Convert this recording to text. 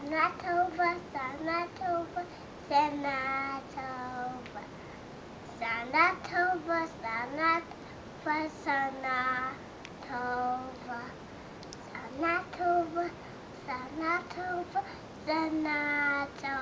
Sanatova, Sanatova, Sanatova. Sanatova, Sanatova, Sanatova. Sanatova, Sanatova, Sanatova.